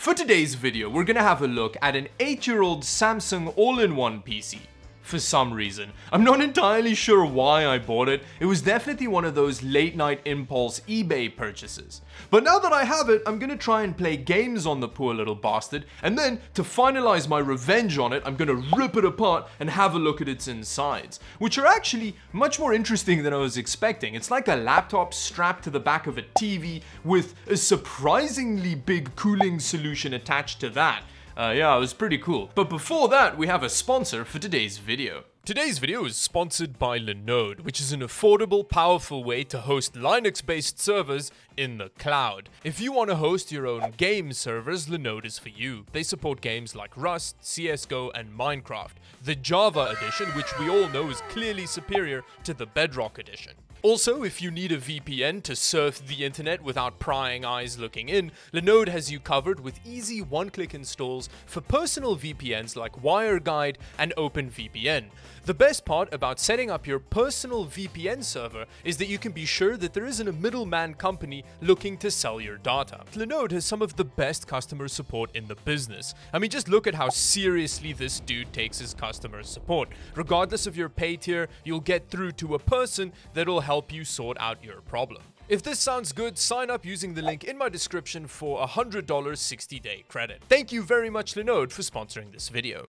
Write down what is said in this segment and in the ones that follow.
For today's video, we're gonna have a look at an 8-year-old Samsung all-in-one PC for some reason. I'm not entirely sure why I bought it. It was definitely one of those late night impulse eBay purchases. But now that I have it, I'm gonna try and play games on the poor little bastard, and then to finalize my revenge on it, I'm gonna rip it apart and have a look at its insides, which are actually much more interesting than I was expecting. It's like a laptop strapped to the back of a TV with a surprisingly big cooling solution attached to that. Uh, yeah, it was pretty cool. But before that, we have a sponsor for today's video. Today's video is sponsored by Linode, which is an affordable, powerful way to host Linux-based servers in the cloud. If you want to host your own game servers, Linode is for you. They support games like Rust, CSGO, and Minecraft. The Java edition, which we all know is clearly superior to the Bedrock edition. Also, if you need a VPN to surf the internet without prying eyes looking in, Linode has you covered with easy one-click installs for personal VPNs like WireGuard and OpenVPN. The best part about setting up your personal VPN server is that you can be sure that there isn't a middleman company looking to sell your data. Linode has some of the best customer support in the business. I mean, just look at how seriously this dude takes his customer support. Regardless of your pay tier, you'll get through to a person that'll help you sort out your problem. If this sounds good, sign up using the link in my description for a $100 60-day credit. Thank you very much Linode for sponsoring this video.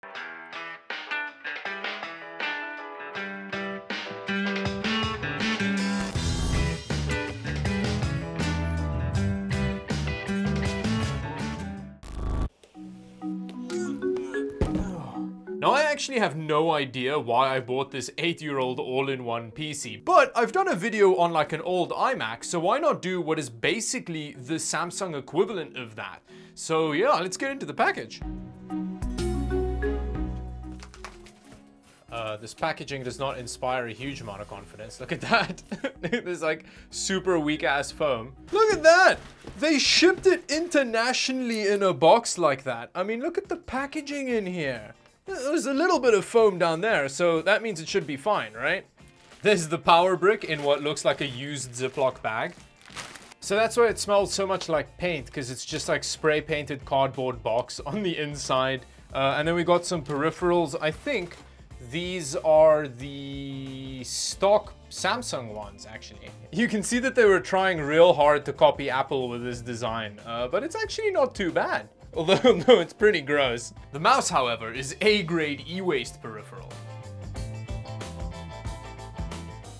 Now I actually have no idea why I bought this 8-year-old all-in-one PC, but I've done a video on like an old iMac, so why not do what is basically the Samsung equivalent of that? So yeah, let's get into the package. Uh, this packaging does not inspire a huge amount of confidence. Look at that. There's like super weak ass foam. Look at that. They shipped it internationally in a box like that. I mean, look at the packaging in here. There's a little bit of foam down there, so that means it should be fine, right? This is the power brick in what looks like a used Ziploc bag. So that's why it smells so much like paint, because it's just like spray painted cardboard box on the inside. Uh, and then we got some peripherals. I think these are the stock Samsung ones, actually. You can see that they were trying real hard to copy Apple with this design, uh, but it's actually not too bad. Although, no, it's pretty gross. The mouse, however, is A-grade e-waste peripheral.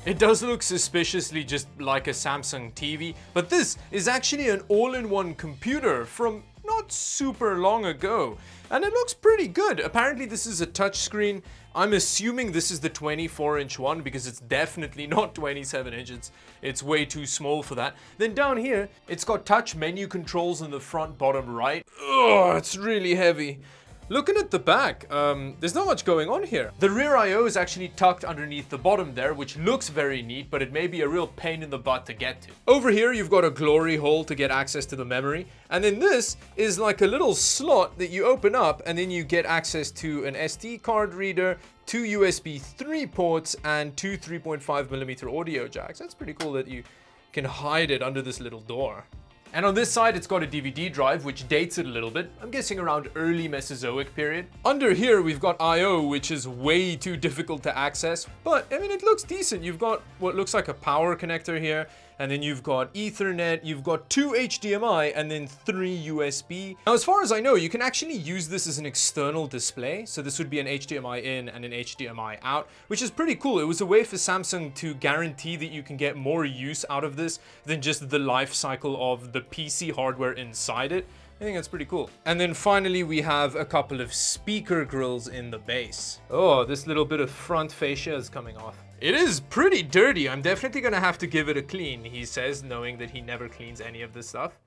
It does look suspiciously just like a Samsung TV, but this is actually an all-in-one computer from not super long ago. And it looks pretty good. Apparently this is a touchscreen. I'm assuming this is the 24 inch one because it's definitely not 27 inches. It's way too small for that. Then down here, it's got touch menu controls in the front bottom right. Oh, it's really heavy. Looking at the back, um, there's not much going on here. The rear I.O. is actually tucked underneath the bottom there, which looks very neat, but it may be a real pain in the butt to get to. Over here, you've got a glory hole to get access to the memory. And then this is like a little slot that you open up and then you get access to an SD card reader, two USB 3 ports, and two 3.5 millimeter audio jacks. That's pretty cool that you can hide it under this little door. And on this side, it's got a DVD drive, which dates it a little bit. I'm guessing around early Mesozoic period. Under here, we've got I.O., which is way too difficult to access. But, I mean, it looks decent. You've got what looks like a power connector here and then you've got Ethernet, you've got two HDMI, and then three USB. Now, as far as I know, you can actually use this as an external display. So this would be an HDMI in and an HDMI out, which is pretty cool. It was a way for Samsung to guarantee that you can get more use out of this than just the life cycle of the PC hardware inside it. I think that's pretty cool. And then finally, we have a couple of speaker grills in the base. Oh, this little bit of front fascia is coming off. It is pretty dirty. I'm definitely gonna have to give it a clean, he says, knowing that he never cleans any of this stuff.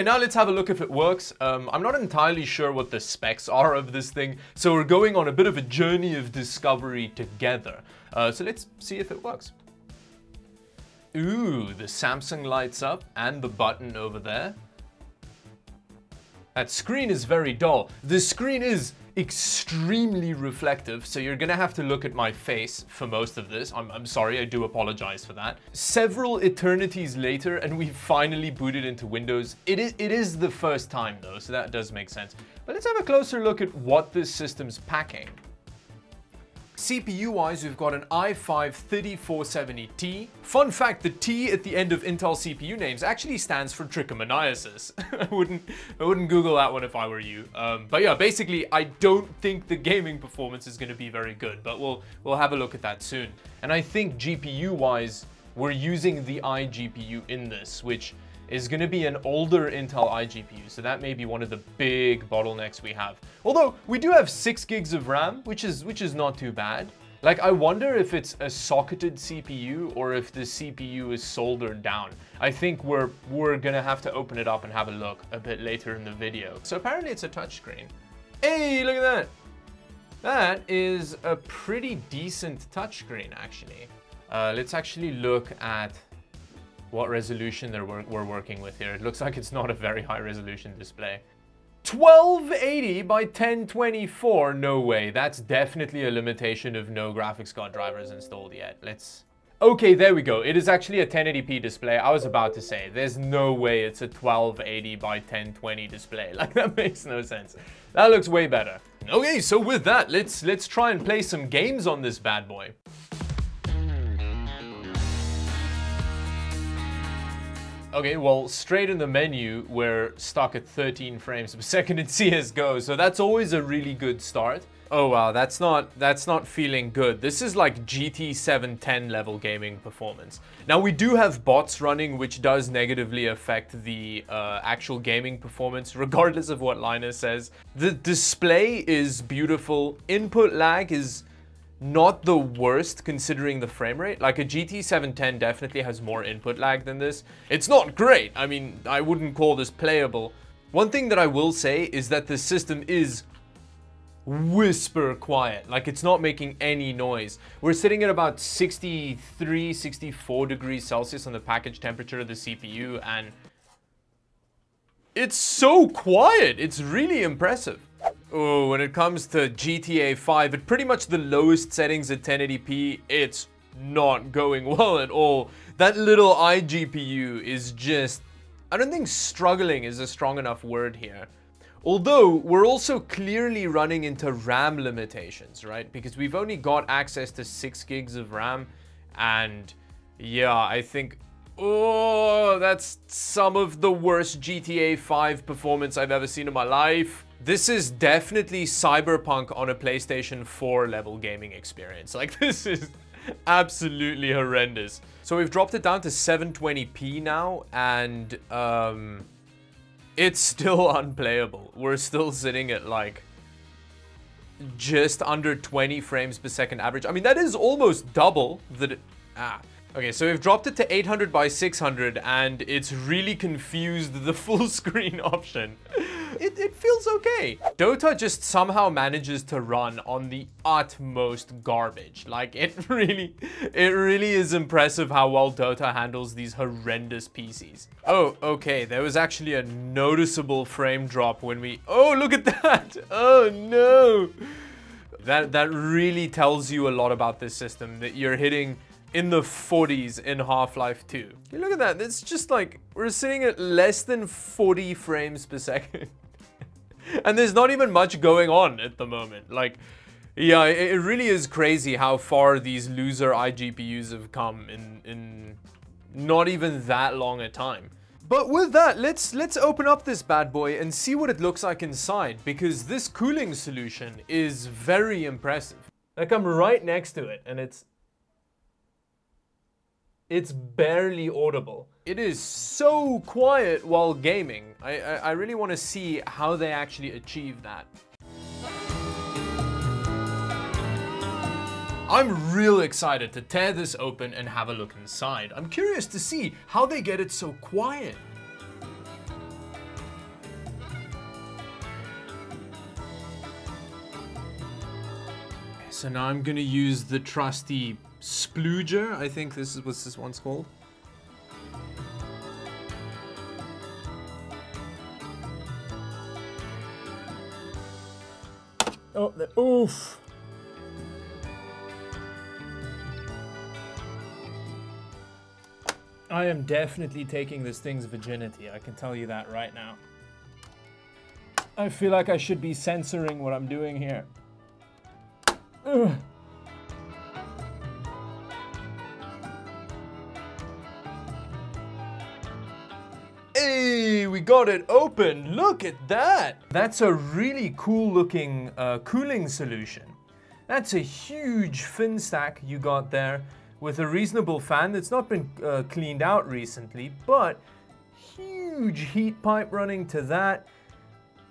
Okay, now let's have a look if it works. Um, I'm not entirely sure what the specs are of this thing, so we're going on a bit of a journey of discovery together. Uh, so let's see if it works. Ooh, the Samsung lights up and the button over there. That screen is very dull. The screen is extremely reflective, so you're gonna have to look at my face for most of this. I'm, I'm sorry, I do apologize for that. Several eternities later, and we finally booted into Windows. It is, it is the first time though, so that does make sense. But let's have a closer look at what this system's packing. CPU-wise, we've got an i5-3470T. Fun fact, the T at the end of Intel CPU names actually stands for trichomoniasis. I wouldn't I wouldn't Google that one if I were you. Um, but yeah, basically, I don't think the gaming performance is going to be very good, but we'll, we'll have a look at that soon. And I think GPU-wise, we're using the iGPU in this, which is going to be an older Intel iGPU, so that may be one of the big bottlenecks we have. Although we do have six gigs of RAM, which is which is not too bad. Like I wonder if it's a socketed CPU or if the CPU is soldered down. I think we're we're gonna have to open it up and have a look a bit later in the video. So apparently it's a touchscreen. Hey, look at that. That is a pretty decent touchscreen actually. Uh, let's actually look at what resolution we're, we're working with here. It looks like it's not a very high resolution display. 1280 by 1024, no way. That's definitely a limitation of no graphics card drivers installed yet. Let's... Okay, there we go. It is actually a 1080p display. I was about to say, there's no way it's a 1280 by 1020 display. Like, that makes no sense. That looks way better. Okay, so with that, let's let's try and play some games on this bad boy. Okay, well, straight in the menu, we're stuck at 13 frames per second in CSGO, so that's always a really good start. Oh wow, that's not that's not feeling good. This is like GT 710 level gaming performance. Now we do have bots running, which does negatively affect the uh, actual gaming performance, regardless of what Linus says. The display is beautiful. Input lag is not the worst considering the frame rate. Like a GT 710 definitely has more input lag than this. It's not great. I mean, I wouldn't call this playable. One thing that I will say is that the system is whisper quiet. Like it's not making any noise. We're sitting at about 63, 64 degrees Celsius on the package temperature of the CPU and it's so quiet. It's really impressive. Oh, when it comes to GTA 5, at pretty much the lowest settings at 1080p, it's not going well at all. That little iGPU is just... I don't think struggling is a strong enough word here. Although, we're also clearly running into RAM limitations, right? Because we've only got access to 6 gigs of RAM, and yeah, I think... Oh, that's some of the worst GTA 5 performance I've ever seen in my life. This is definitely Cyberpunk on a PlayStation 4 level gaming experience. Like this is absolutely horrendous. So we've dropped it down to 720p now and um, it's still unplayable. We're still sitting at like just under 20 frames per second average. I mean, that is almost double the... Ah. Okay, so we've dropped it to 800 by 600 and it's really confused the full screen option it, it feels okay. Dota just somehow manages to run on the utmost garbage. Like it really, it really is impressive how well Dota handles these horrendous PCs. Oh, okay. There was actually a noticeable frame drop when we, oh, look at that. Oh no. That, that really tells you a lot about this system that you're hitting in the 40s in Half-Life 2. Look at that, it's just like, we're sitting at less than 40 frames per second. and there's not even much going on at the moment. Like, yeah, it, really is crazy how far these loser iGPUs have come in, in not even that long a time. But with that, let's let's open up this bad boy and see what it looks like inside, because this cooling solution is very impressive. Like I'm right next to it, and it's it's barely audible. It is so quiet while gaming. I, I, I really want to see how they actually achieve that. I'm real excited to tear this open and have a look inside. I'm curious to see how they get it so quiet. So now I'm gonna use the trusty Spluger, I think this is what this one's called. Oh, the oof. I am definitely taking this thing's virginity, I can tell you that right now. I feel like I should be censoring what I'm doing here. Ugh. Hey, we got it open. Look at that. That's a really cool looking uh, cooling solution. That's a huge fin stack you got there with a reasonable fan that's not been uh, cleaned out recently, but huge heat pipe running to that.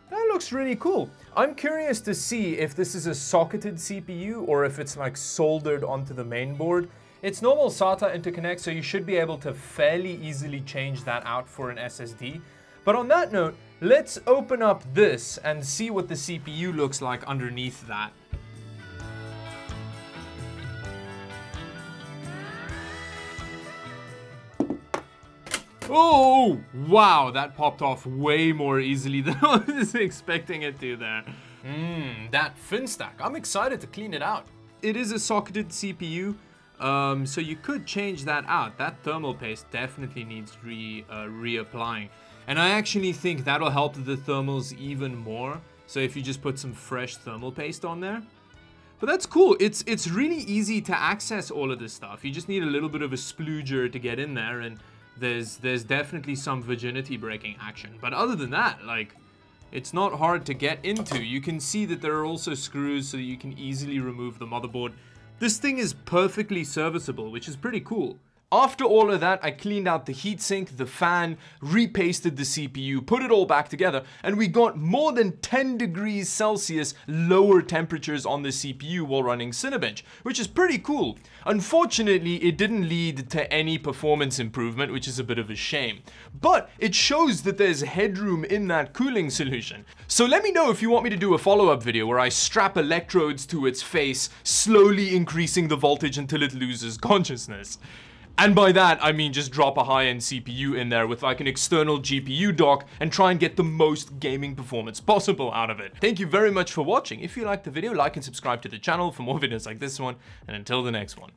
That looks really cool. I'm curious to see if this is a socketed CPU or if it's like soldered onto the main board. It's normal SATA interconnect, so you should be able to fairly easily change that out for an SSD. But on that note, let's open up this and see what the CPU looks like underneath that. Oh, wow, that popped off way more easily than I was expecting it to there. Mmm, that fin stack. I'm excited to clean it out. It is a socketed CPU, um, so you could change that out. That thermal paste definitely needs re, uh, reapplying. And I actually think that'll help the thermals even more. So if you just put some fresh thermal paste on there. But that's cool. It's it's really easy to access all of this stuff. You just need a little bit of a splooger to get in there and there's there's definitely some virginity breaking action. But other than that, like, it's not hard to get into. You can see that there are also screws so that you can easily remove the motherboard. This thing is perfectly serviceable, which is pretty cool. After all of that, I cleaned out the heatsink, the fan, repasted the CPU, put it all back together, and we got more than 10 degrees Celsius lower temperatures on the CPU while running Cinebench, which is pretty cool. Unfortunately, it didn't lead to any performance improvement, which is a bit of a shame. But it shows that there's headroom in that cooling solution. So let me know if you want me to do a follow-up video where I strap electrodes to its face, slowly increasing the voltage until it loses consciousness. And by that, I mean just drop a high-end CPU in there with like an external GPU dock and try and get the most gaming performance possible out of it. Thank you very much for watching. If you liked the video, like and subscribe to the channel for more videos like this one. And until the next one.